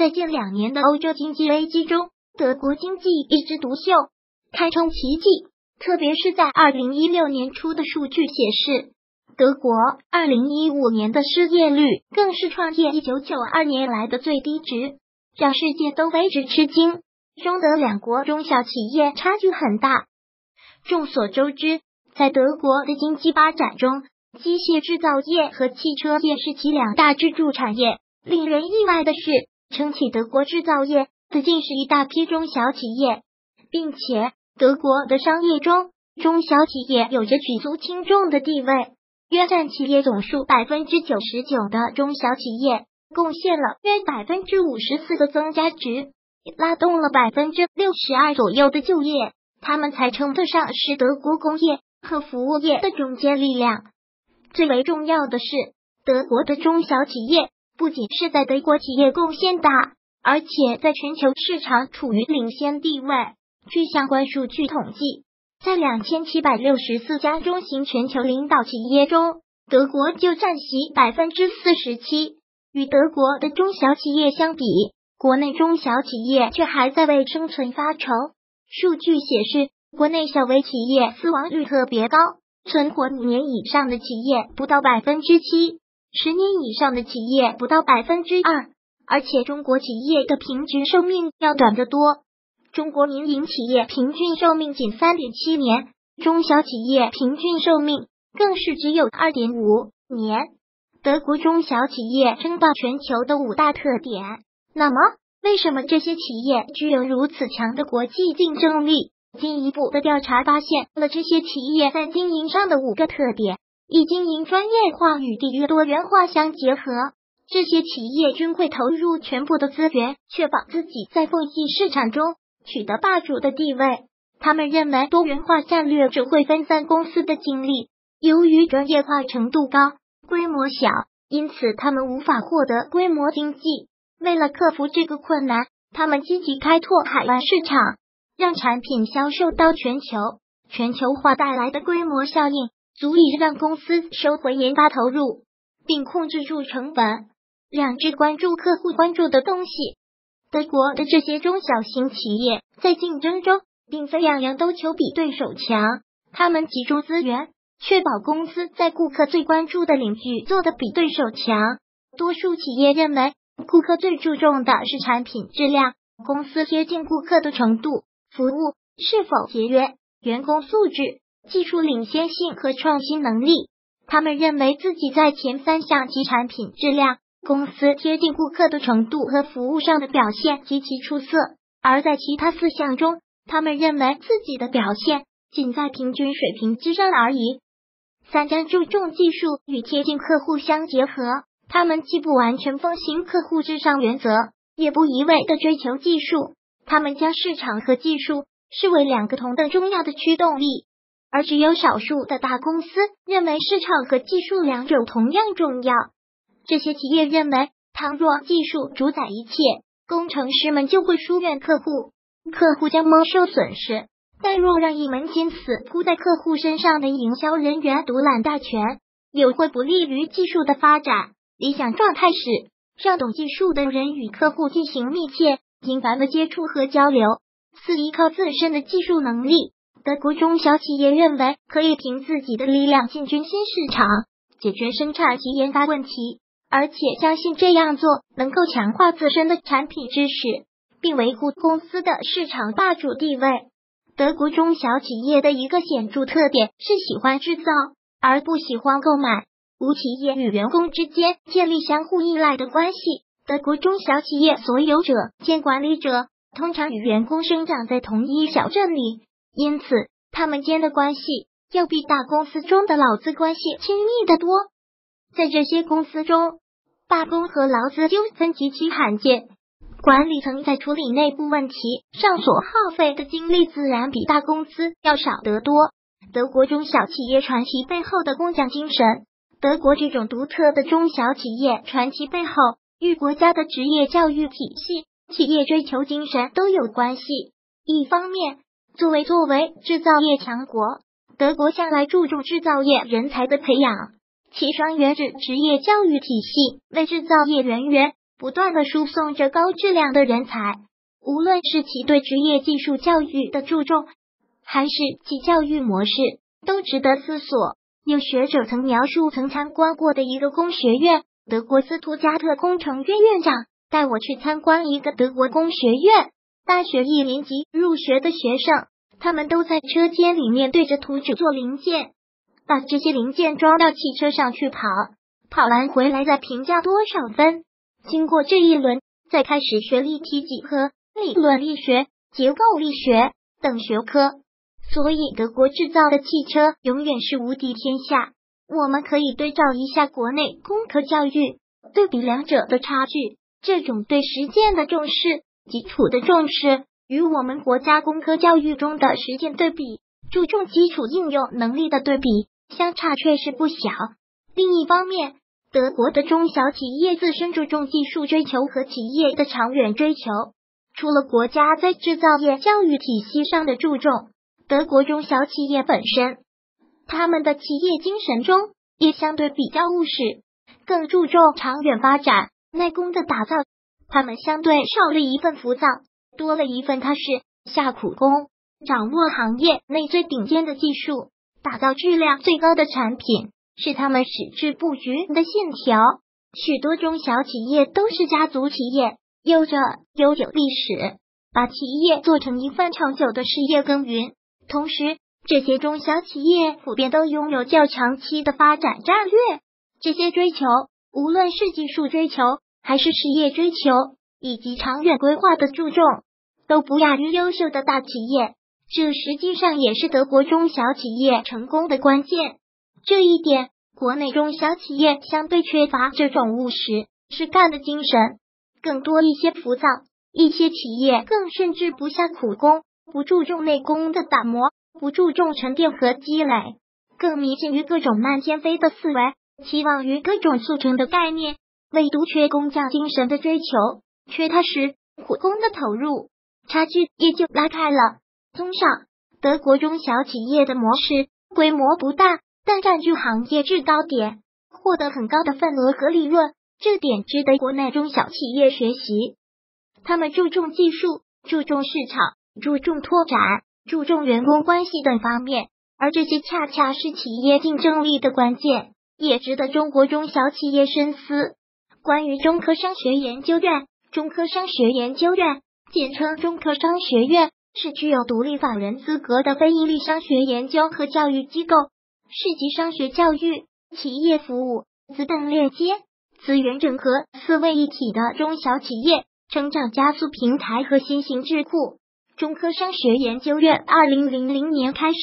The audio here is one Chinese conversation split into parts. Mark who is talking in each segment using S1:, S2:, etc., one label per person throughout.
S1: 在近两年的欧洲经济危机中，德国经济一枝独秀，堪称奇迹。特别是在二零一六年初的数据显示，德国二零一五年的失业率更是创建一九九二年来的最低值，让世界都为之吃惊。中德两国中小企业差距很大。众所周知，在德国的经济发展中，机械制造业和汽车业是其两大支柱产业。令人意外的是，撑起德国制造业的竟是一大批中小企业，并且。德国的商业中，中小企业有着举足轻重的地位，约占企业总数百分之九十九的中小企业贡献了约百分之五十四的增加值，拉动了百分之六十二左右的就业。他们才称得上是德国工业和服务业的中坚力量。最为重要的是，德国的中小企业不仅是在德国企业贡献大，而且在全球市场处于领先地位。据相关数据统计，在两千七百六十四家中型全球领导企业中，德国就占席百分之四十七。与德国的中小企业相比，国内中小企业却还在为生存发愁。数据显示，国内小微企业死亡率特别高，存活五年以上的企业不到百分之七，十年以上的企业不到百分之二，而且中国企业的平均寿命要短得多。中国民营企业平均寿命仅三点七年，中小企业平均寿命更是只有二点五年。德国中小企业称霸全球的五大特点，那么为什么这些企业具有如此强的国际竞争力？进一步的调查发现了这些企业在经营上的五个特点：以经营专业化与地域多元化相结合，这些企业均会投入全部的资源，确保自己在缝隙市场中。取得霸主的地位，他们认为多元化战略只会分散公司的精力。由于专业化程度高、规模小，因此他们无法获得规模经济。为了克服这个困难，他们积极开拓海外市场，让产品销售到全球。全球化带来的规模效应，足以让公司收回研发投入，并控制住成本。两只关注客户关注的东西。德国的这些中小型企业在竞争中，并非样样都求比对手强，他们集中资源，确保公司在顾客最关注的领域做的比对手强。多数企业认为，顾客最注重的是产品质量、公司贴近顾客的程度、服务是否节约、员工素质、技术领先性和创新能力。他们认为自己在前三项及产品质量。公司贴近顾客的程度和服务上的表现极其出色，而在其他四项中，他们认为自己的表现仅在平均水平之上而已。三将注重技术与贴近客户相结合，他们既不完全奉行客户至上原则，也不一味的追求技术。他们将市场和技术视为两个同等重要的驱动力，而只有少数的大公司认为市场和技术两者同样重要。这些企业认为，倘若技术主宰一切，工程师们就会疏远客户，客户将蒙受损失。但若让一门心思扑在客户身上的营销人员独揽大权，又会不利于技术的发展。理想状态是，让懂技术的人与客户进行密切、频繁的接触和交流。四依靠自身的技术能力，德国中小企业认为可以凭自己的力量进军新市场，解决生产及研发问题。而且相信这样做能够强化自身的产品知识，并维护公司的市场霸主地位。德国中小企业的一个显著特点是喜欢制造，而不喜欢购买。无企业与员工之间建立相互依赖的关系。德国中小企业所有者兼管理者通常与员工生长在同一小镇里，因此他们间的关系要比大公司中的劳资关系亲密的多。在这些公司中，罢工和劳资纠纷极其罕见。管理层在处理内部问题上所耗费的精力，自然比大公司要少得多。德国中小企业传奇背后的工匠精神，德国这种独特的中小企业传奇背后，与国家的职业教育体系、企业追求精神都有关系。一方面，作为作为制造业强国，德国向来注重制造业人才的培养。其双元制职业教育体系为制造业人员不断的输送着高质量的人才。无论是其对职业技术教育的注重，还是其教育模式，都值得思索。有学者曾描述曾参观过的一个工学院，德国斯图加特工程院院长带我去参观一个德国工学院大学一年级入学的学生，他们都在车间里面对着图纸做零件，把这些零件装到汽车上去跑，跑完回来再评价多少分。经过这一轮，再开始学立体几何。理论力学、结构力学等学科，所以德国制造的汽车永远是无敌天下。我们可以对照一下国内工科教育，对比两者的差距。这种对实践的重视、基础的重视，与我们国家工科教育中的实践对比，注重基础应用能力的对比，相差确实不小。另一方面，德国的中小企业自身注重技术追求和企业的长远追求。除了国家在制造业教育体系上的注重，德国中小企业本身，他们的企业精神中也相对比较务实，更注重长远发展、耐工的打造。他们相对少了一份浮躁，多了一份踏实下苦功，掌握行业内最顶尖的技术，打造质量最高的产品，是他们矢志不渝的信条。许多中小企业都是家族企业。有着悠久历史，把企业做成一份长久的事业耕耘。同时，这些中小企业普遍都拥有较长期的发展战略。这些追求，无论是技术追求，还是事业追求，以及长远规划的注重，都不亚于优秀的大企业。这实际上也是德国中小企业成功的关键。这一点，国内中小企业相对缺乏这种务实实干的精神。更多一些浮躁，一些企业更甚至不下苦功，不注重内功的打磨，不注重沉淀和积累，更迷信于各种漫天飞的思维，期望于各种速成的概念，唯独缺工匠精神的追求，缺踏实苦工的投入，差距也就拉开了。综上，德国中小企业的模式规模不大，但占据行业制高点，获得很高的份额和利润。这点值得国内中小企业学习。他们注重技术、注重市场、注重拓展、注重员工关系等方面，而这些恰恰是企业竞争力的关键，也值得中国中小企业深思。关于中科商学研究院，中科商学研究院简称中科商学院，是具有独立法人资格的非营利商学研究和教育机构，是集商学教育、企业服务、资本链接。资源整合四位一体的中小企业成长加速平台和新型智库。中科商学研究院二零零零年开始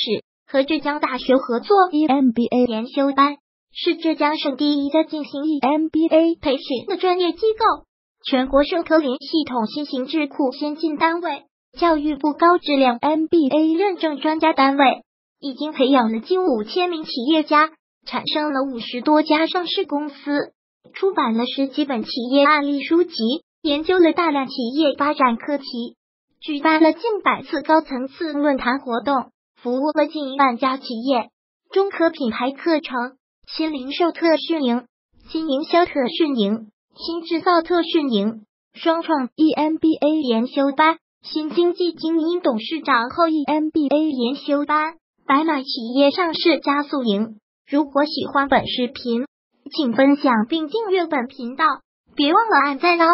S1: 和浙江大学合作 EMBA 研修班，是浙江省第一家进行 EMBA 培训的专业机构，全国社科联系统新型智库先进单位，教育部高质量 MBA 认证专家单位，已经培养了近五千名企业家，产生了五十多家上市公司。出版了十几本企业案例书籍，研究了大量企业发展课题，举办了近百次高层次论坛活动，服务了近一万家企业。中科品牌课程、新零售特训营、新营销特训营、新制造特训营、双创 EMBA 研修班、新经济精英董事长后 EMBA 研修班、白马企业上市加速营。如果喜欢本视频，请分享并订阅本频道，别忘了按赞哦！